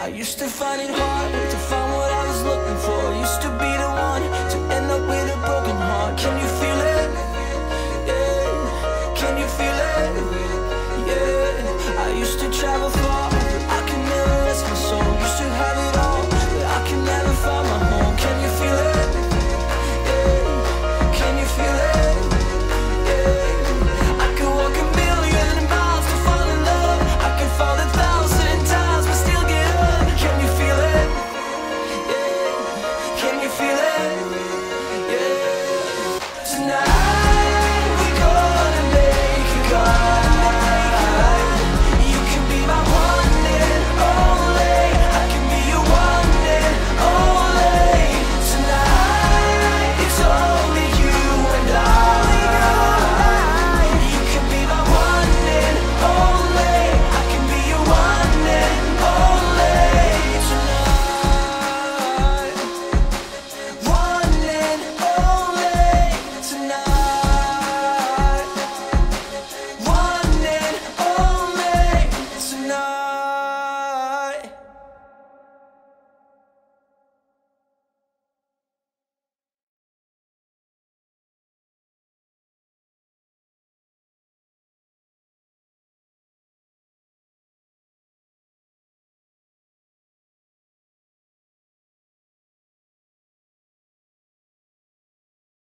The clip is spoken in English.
I used to find it hard to find what I was looking for. Used to be the one.